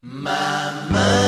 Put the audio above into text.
My